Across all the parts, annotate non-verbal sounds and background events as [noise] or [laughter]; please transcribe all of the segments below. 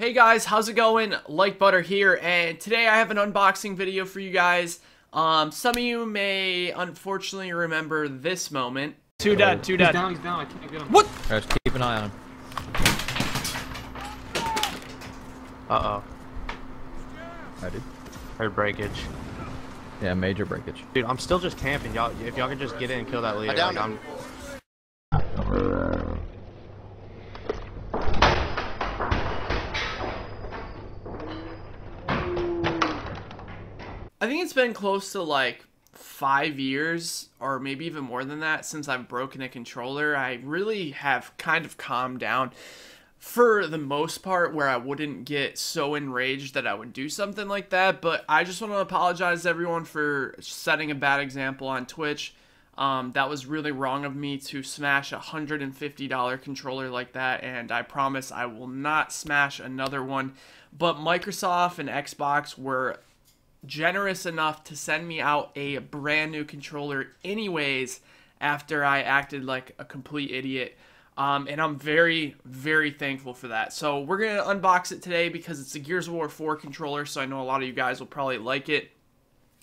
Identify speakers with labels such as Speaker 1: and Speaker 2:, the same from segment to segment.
Speaker 1: Hey guys, how's it going? Like Butter here, and today I have an unboxing video for you guys. Um, some of you may unfortunately remember this moment. Two dead, two dead.
Speaker 2: He's down, he's down, I can't get him.
Speaker 1: What?
Speaker 3: Alright, just keep an eye on him.
Speaker 2: Uh-oh.
Speaker 3: I did.
Speaker 2: Heard breakage.
Speaker 3: Yeah, major breakage.
Speaker 2: Dude, I'm still just camping. Y'all, if y'all could just get in and kill that leader, like. I'm...
Speaker 1: I think it's been close to like five years, or maybe even more than that, since I've broken a controller. I really have kind of calmed down for the most part, where I wouldn't get so enraged that I would do something like that. But I just want to apologize to everyone for setting a bad example on Twitch. Um, that was really wrong of me to smash a $150 controller like that, and I promise I will not smash another one. But Microsoft and Xbox were generous enough to send me out a brand new controller anyways after I acted like a complete idiot. Um, and I'm very, very thankful for that. So we're going to unbox it today because it's a Gears of War 4 controller, so I know a lot of you guys will probably like it.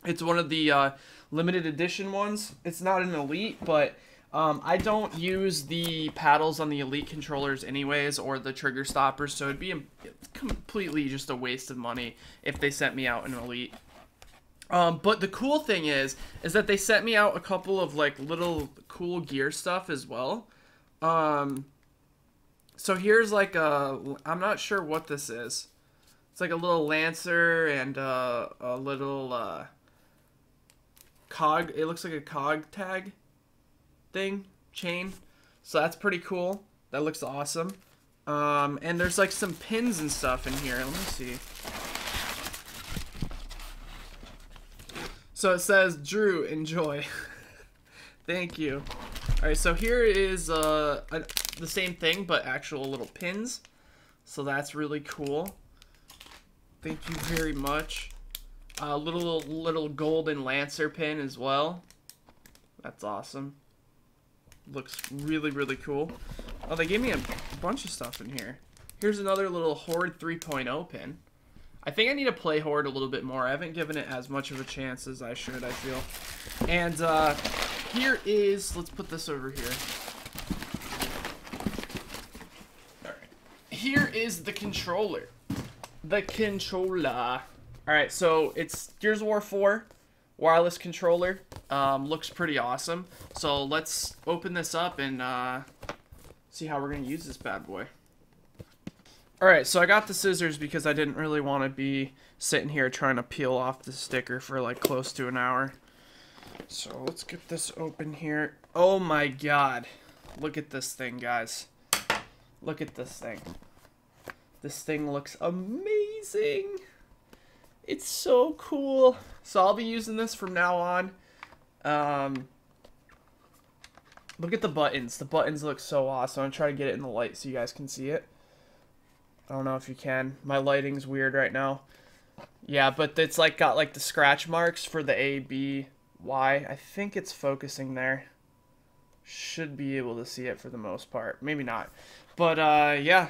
Speaker 1: It's one of the uh, limited edition ones. It's not an Elite, but um, I don't use the paddles on the Elite controllers anyways, or the trigger stoppers, so it'd be completely just a waste of money if they sent me out an Elite. Um, but the cool thing is, is that they sent me out a couple of like little cool gear stuff as well. Um, so here's like a, I'm not sure what this is. It's like a little lancer and uh, a little uh, cog. It looks like a cog tag thing chain. So that's pretty cool. That looks awesome. Um, and there's like some pins and stuff in here. Let me see. So it says, Drew, enjoy. [laughs] Thank you. Alright, so here is uh, a, the same thing, but actual little pins. So that's really cool. Thank you very much. A uh, little little golden lancer pin as well. That's awesome. Looks really, really cool. Oh, they gave me a bunch of stuff in here. Here's another little Horde 3.0 pin. I think I need to play Horde a little bit more. I haven't given it as much of a chance as I should, I feel. And uh, here is, let's put this over here. Alright. Here is the controller. The controller. Alright, so it's Gears of War 4 wireless controller. Um, looks pretty awesome. So let's open this up and uh, see how we're going to use this bad boy. Alright, so I got the scissors because I didn't really want to be sitting here trying to peel off the sticker for like close to an hour. So let's get this open here. Oh my god. Look at this thing, guys. Look at this thing. This thing looks amazing. It's so cool. So I'll be using this from now on. Um, look at the buttons. The buttons look so awesome. I'm trying to get it in the light so you guys can see it. I don't know if you can. My lighting's weird right now. Yeah, but it's like got like the scratch marks for the A, B, Y. I think it's focusing there. Should be able to see it for the most part. Maybe not. But uh yeah.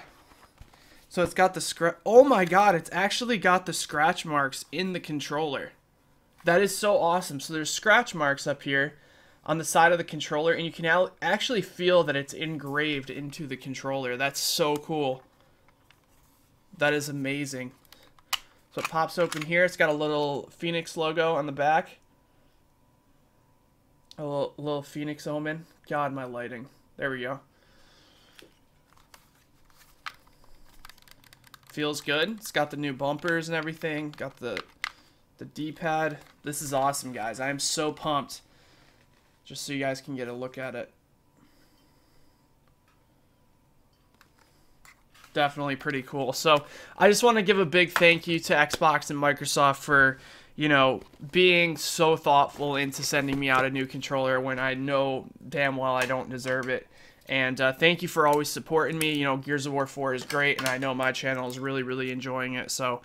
Speaker 1: So it's got the scratch Oh my god, it's actually got the scratch marks in the controller. That is so awesome. So there's scratch marks up here on the side of the controller and you can al- actually feel that it's engraved into the controller. That's so cool. That is amazing. So it pops open here. It's got a little Phoenix logo on the back. A little, little Phoenix omen. God, my lighting. There we go. Feels good. It's got the new bumpers and everything. Got the the D-pad. This is awesome, guys. I am so pumped. Just so you guys can get a look at it. Definitely pretty cool. So I just want to give a big thank you to Xbox and Microsoft for, you know, being so thoughtful into sending me out a new controller when I know damn well I don't deserve it. And uh, thank you for always supporting me. You know, Gears of War 4 is great, and I know my channel is really, really enjoying it. So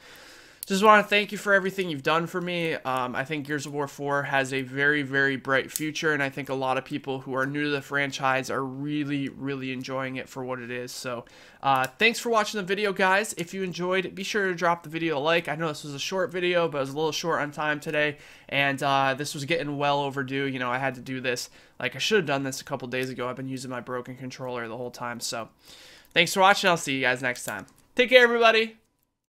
Speaker 1: just want to thank you for everything you've done for me. Um, I think Gears of War 4 has a very, very bright future, and I think a lot of people who are new to the franchise are really, really enjoying it for what it is. So, uh, thanks for watching the video, guys. If you enjoyed, be sure to drop the video a like. I know this was a short video, but it was a little short on time today, and uh, this was getting well overdue. You know, I had to do this. Like, I should have done this a couple days ago. I've been using my broken controller the whole time. So, thanks for watching. I'll see you guys next time. Take care, everybody.